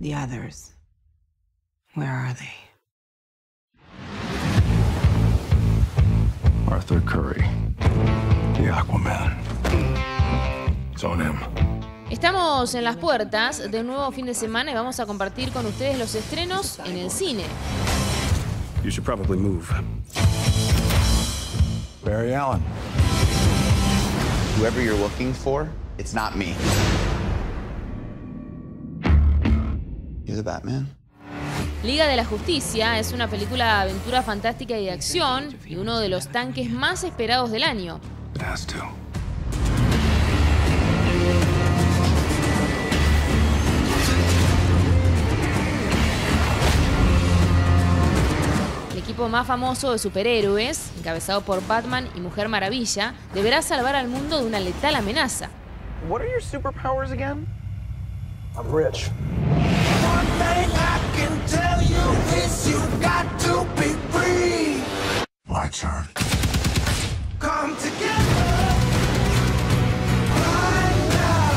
The others. Where are they? Arthur Curry, the Aquaman. It's on him. Estamos en las puertas de un nuevo fin de semana y vamos a compartir con ustedes los estrenos en el cine. You should probably move. Barry Allen. Whoever you're looking for, it's not me. The Batman? Liga de la Justicia es una película de aventura fantástica y de acción y uno de los tanques más esperados del año. El equipo más famoso de superhéroes, encabezado por Batman y Mujer Maravilla, deberá salvar al mundo de una letal amenaza. What are your superpowers again? I'm rich. thing I can tell you is you got to be free. My turn. Come together. Right now.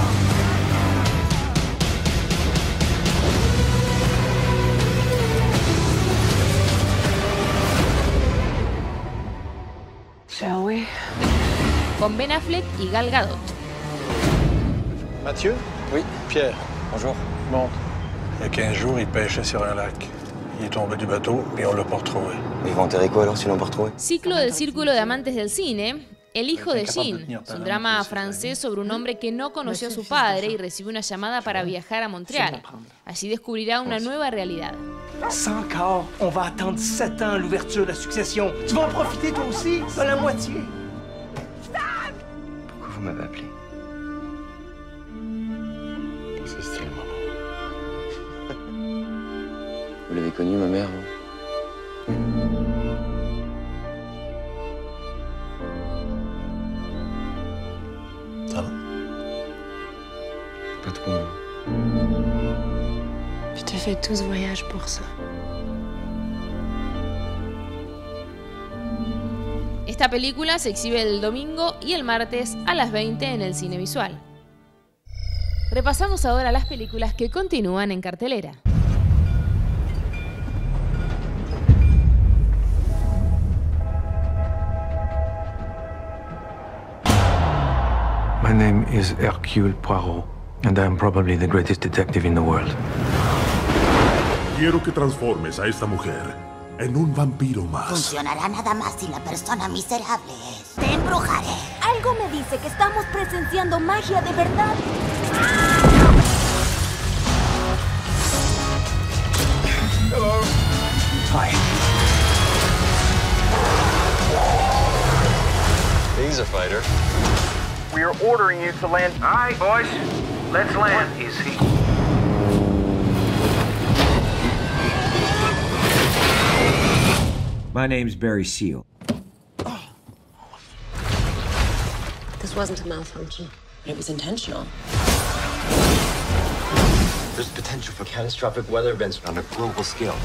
Shall we? Con Ben Affleck y Gal Gadot. Mathieu? Oui. Pierre? Bonjour. Monte. Il y a 15 jours, il pêchait sur un lac. Il est tombé du bateau et on l'a pas retrouvé. Ils vont enterrer quoi alors si l'on pas retrouvé Ciclo del Círculo de Amantes del Cine. El hijo de Jean, es un drama francés sobre un hombre que no conoció a su padre y recibe una llamada para viajar a Montréal. Allí descubrirá una nueva realidad. Sans quart, on va attendre 7 ans à l'ouverture de la succession. Tu vas en profiter toi aussi, pas la moitié. Pourquoi vous m'avez appelé? Vous l'avez connue, ma mère vous Ça va Pas trop. Je te fais tout ce voyage pour ça. Esta película se exhibe el domingo y el martes a las 20 en el cine visual. Repasamos ahora las películas que continúan en cartelera. My name is Hercule Poirot, and I am probably the greatest detective in the world. Quiero que transformes a esta mujer en un vampiro más. Funcionará nada más si la persona miserable es. Te embrujaré. Algo me dice que estamos presenciando magia de verdad. He's a fighter. We are ordering you to land. All right, boys. Let's land. Is he? My name's Barry Seal. This wasn't a malfunction. It was intentional. There's potential for catastrophic weather events on a global scale.